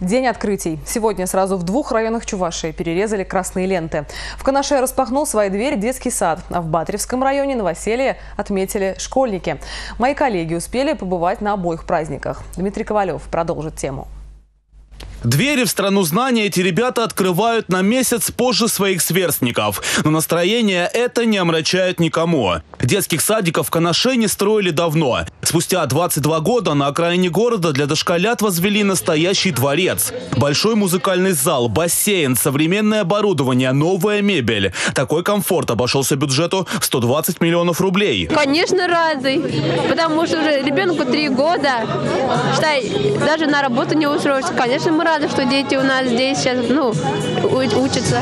День открытий. Сегодня сразу в двух районах Чувашии перерезали красные ленты. В Канаше распахнул свои двери детский сад, а в Батревском районе новоселье отметили школьники. Мои коллеги успели побывать на обоих праздниках. Дмитрий Ковалев продолжит тему. Двери в страну знания эти ребята открывают на месяц позже своих сверстников. Но настроение это не омрачает никому. Детских садиков в Канаше не строили давно. Спустя 22 года на окраине города для дошколят возвели настоящий дворец. Большой музыкальный зал, бассейн, современное оборудование, новая мебель. Такой комфорт обошелся бюджету в 120 миллионов рублей. Конечно, рады, потому что уже ребенку три года, считай, даже на работу не устроишься. Конечно, мы рады, что дети у нас здесь сейчас ну, учатся.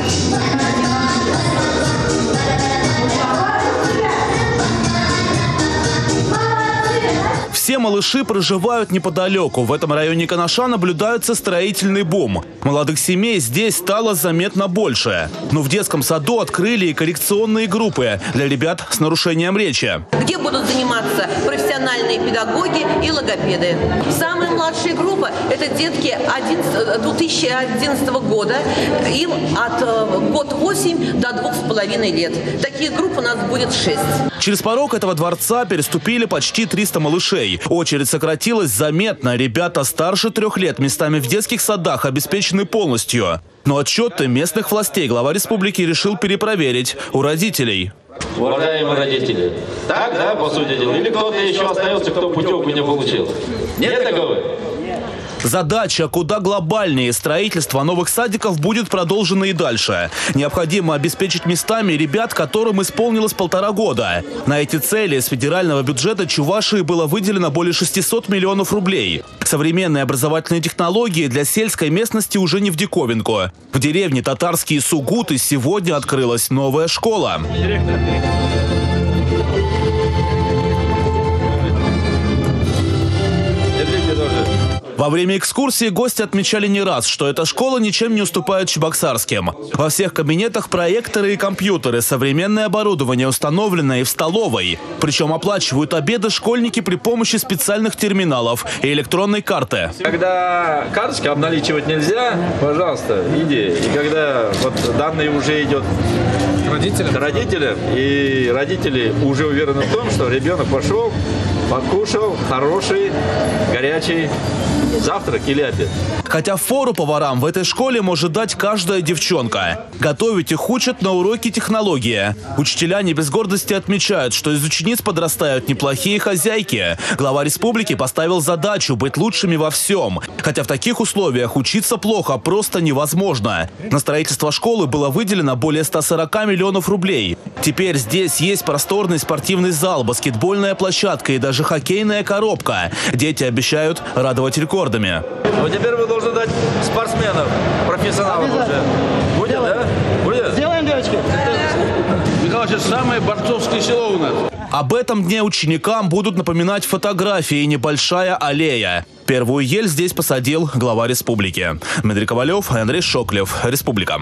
Все малыши проживают неподалеку. В этом районе Канаша наблюдается строительный бум. Молодых семей здесь стало заметно больше. Но в детском саду открыли и коррекционные группы для ребят с нарушением речи. Где будут заниматься профессиональные педагоги и логопеды. Самая младшая группа – 11, 2011 года. Им от э, год 8 до 2,5 лет. Таких групп у нас будет 6. Через порог этого дворца переступили почти 300 малышей. Очередь сократилась заметно. Ребята старше трех лет местами в детских садах обеспечены полностью. Но отчеты местных властей глава республики решил перепроверить у родителей. Уважаемые родители, так, да, по сути дела? Или кто-то еще остается, кто путевку не получил? Нет таковых? Задача куда глобальнее. Строительство новых садиков будет продолжено и дальше. Необходимо обеспечить местами ребят, которым исполнилось полтора года. На эти цели с федерального бюджета Чувашии было выделено более 600 миллионов рублей. Современные образовательные технологии для сельской местности уже не в диковинку. В деревне Татарские Сугуты сегодня открылась новая школа. Директор. Во время экскурсии гости отмечали не раз, что эта школа ничем не уступает Чебоксарским. Во всех кабинетах проекторы и компьютеры, современное оборудование установлено и в столовой. Причем оплачивают обеды школьники при помощи специальных терминалов и электронной карты. Когда карточки обналичивать нельзя, пожалуйста, иди. И когда вот данные уже идет родителям, родителям и родители уже уверены в том, что ребенок пошел, покушал хороший, горячий завтрак или обед. Хотя фору поварам в этой школе может дать каждая девчонка. Готовить их учат на уроке технологии. Учителя не без гордости отмечают, что из учениц подрастают неплохие хозяйки. Глава республики поставил задачу быть лучшими во всем. Хотя в таких условиях учиться плохо просто невозможно. На строительство школы было выделено более 140 миллионов рублей. Теперь здесь есть просторный спортивный зал, баскетбольная площадка и даже хоккейная коробка. Дети обещают радовать рекордами. Ну, теперь вы должны дать спортсменов, профессионалов уже. Будет, да? Будет? Сделаем, девочки. Михайлович, самое борцовское село у нас. Об этом дне ученикам будут напоминать фотографии и небольшая аллея. Первую ель здесь посадил глава республики. Дмитрий Ковалев, Андрей Шоклев. Республика.